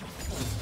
Red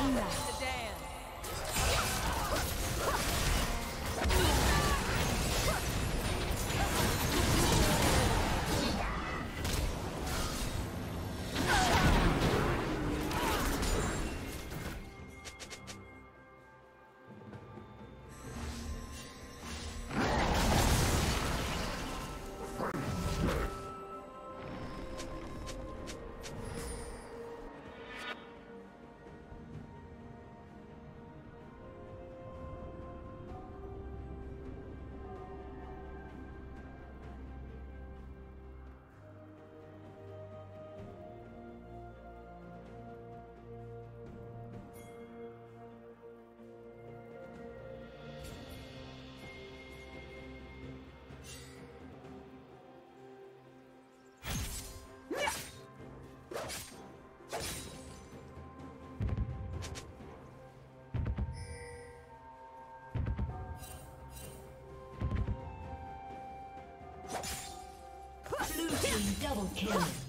Unlocked. Double kill.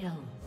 kill.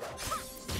Soon.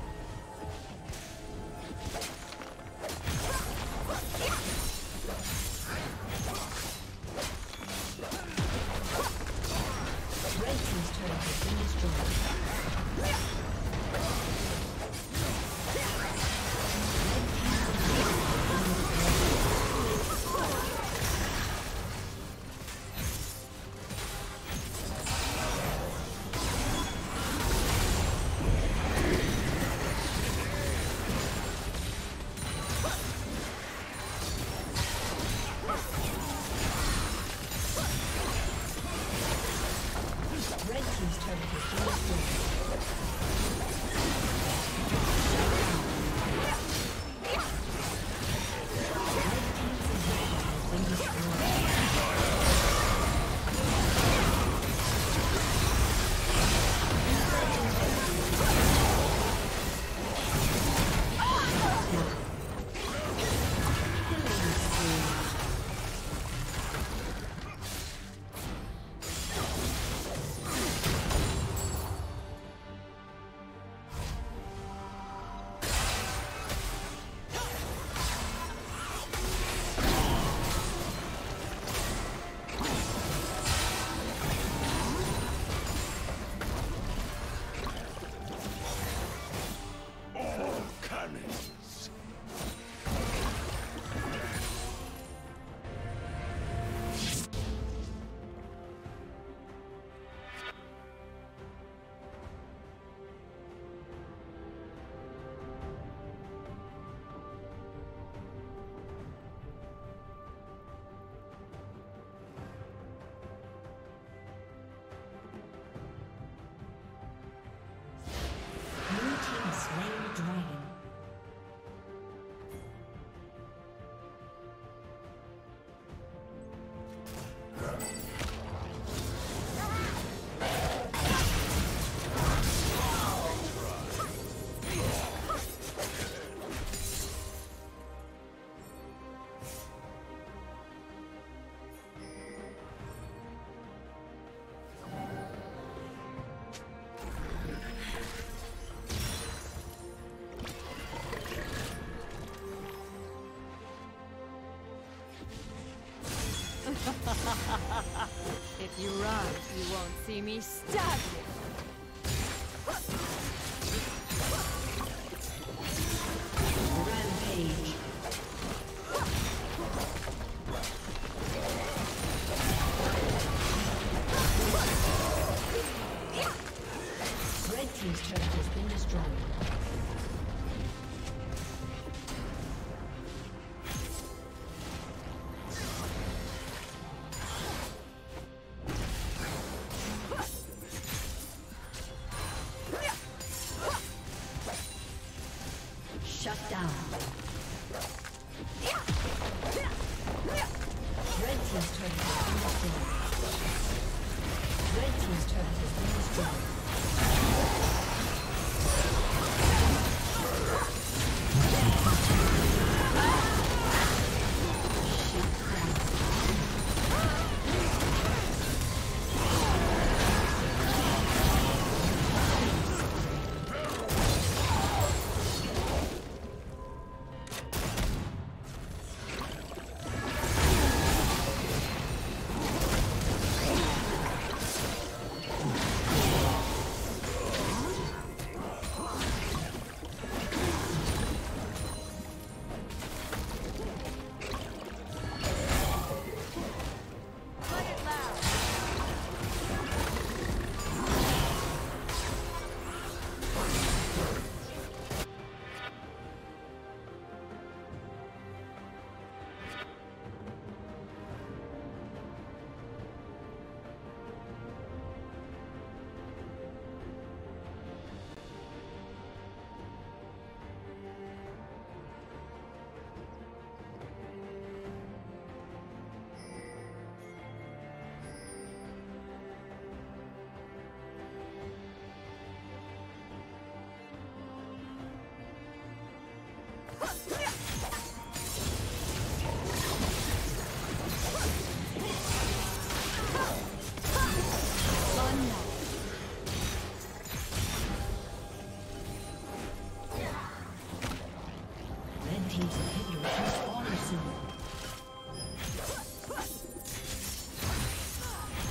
See me stab you.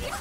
Yeah.